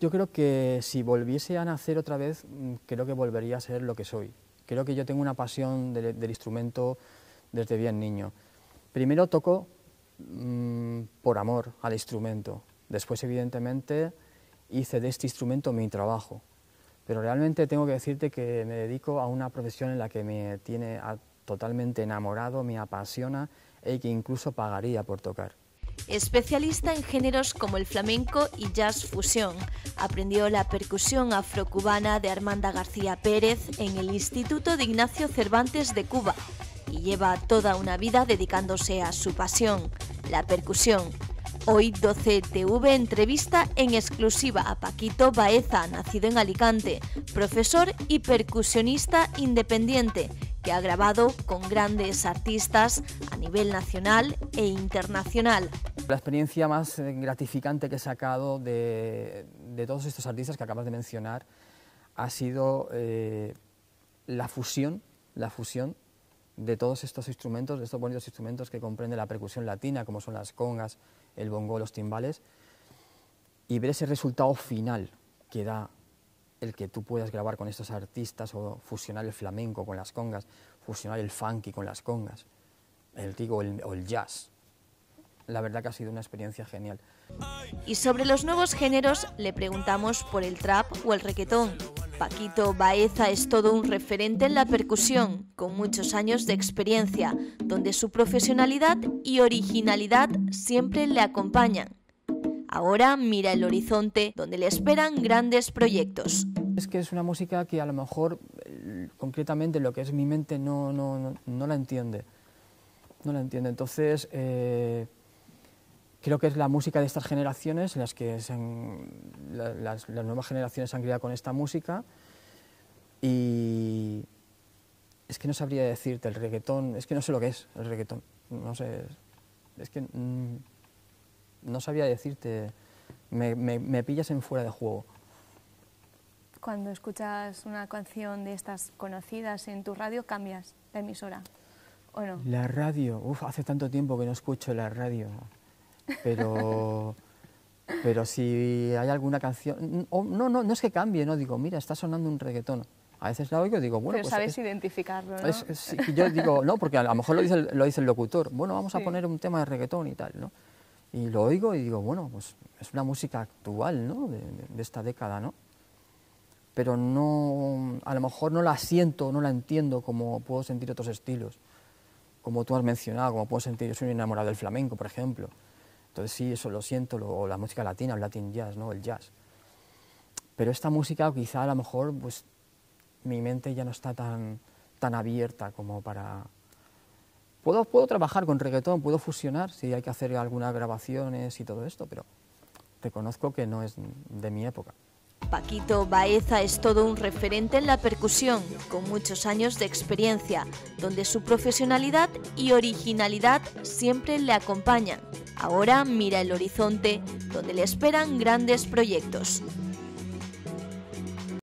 Yo creo que si volviese a nacer otra vez, mm, creo que volvería a ser lo que soy. Creo que yo tengo una pasión del, instrumento desde bien niño. Primero toco mm, por amor al instrumento. Después, evidentemente, hice de este instrumento mi trabajo. Pero realmente tengo que decirte que me dedico a una profesión en la que me tiene totalmente enamorado, me apasiona y que incluso pagaría por tocar. Especialista en géneros como el flamenco y jazz fusión, aprendió la percusión afrocubana de Armanda García Pérez en el Instituto de Ignacio Cervantes de Cuba y lleva toda una vida dedicándose a su pasión, la percusión. Hoy 12TV entrevista en exclusiva a Paquito Baeza, nacido en Alicante, profesor y percusionista independiente, que ha grabado con grandes artistas a nivel nacional e internacional. La experiencia más eh, gratificante que he sacado de, de todos estos artistas que acabas de mencionar ha sido eh, la fusión, la fusión de todos estos instrumentos, de estos bonitos instrumentos que comprende la percusión latina, como son las congas, el bongo, los timbales, y ver ese resultado final que da el que tú puedas grabar con estos artistas o fusionar el flamenco con las congas, fusionar el funky con las congas, el digo, o el jazz. La verdad que ha sido una experiencia genial. Y sobre los nuevos géneros le preguntamos por el trap o el reggaetón. Paquito Baeza es todo un referente en la percusión, con muchos años de experiencia, donde su profesionalidad y originalidad siempre le acompañan. Ahora mira el horizonte, donde le esperan grandes proyectos. Es que es una música que a lo mejor, eh, concretamente, lo que es mi mente no, no, no, no la entiende. No la entiende. Entonces, eh, creo que es la música de estas generaciones, en las que se han- la- las, las nuevas generaciones se han criado con esta música. Y es que no sabría decirte el reggaetón, es que no sé lo que es el reggaetón. No sé, es que mm, no sabría decirte, me, me- me pillas en fuera de juego. Cuando escuchas una canción de estas conocidas en tu radio, cambias la emisora, ¿o no? La radio, uf, hace tanto tiempo que no escucho la radio, pero, pero si hay alguna canción, o no, no, no es que cambie, no digo, mira, está sonando un reggaetón. A veces la oigo y digo, bueno, Pero pues sabes es- identificarlo, ¿no? es- es- yo digo, no, porque a lo mejor lo dice el, lo dice el locutor, bueno, vamos a poner un tema de reggaetón y tal, ¿no? Y lo oigo y digo, bueno, pues es una música actual, ¿no? De esta década, ¿no? Pero no, a lo mejor no la siento, no la entiendo como puedo sentir otros estilos, como tú has mencionado, como puedo sentir, yo soy un enamorado del flamenco, por ejemplo. Entonces sí, eso lo siento, lo- o la música latina, el latin jazz, ¿no? El jazz. Pero esta música quizá a lo mejor, pues mi mente ya no está tan, tan abierta como para... Puedo, puedo trabajar con reggaetón, puedo fusionar si hay que hacer algunas grabaciones y todo esto, pero reconozco que no es de mi época. Paquito Baeza es todo un referente en la percusión, con muchos años de experiencia, donde su profesionalidad y originalidad siempre le acompañan. Ahora mira el horizonte, donde le esperan grandes proyectos.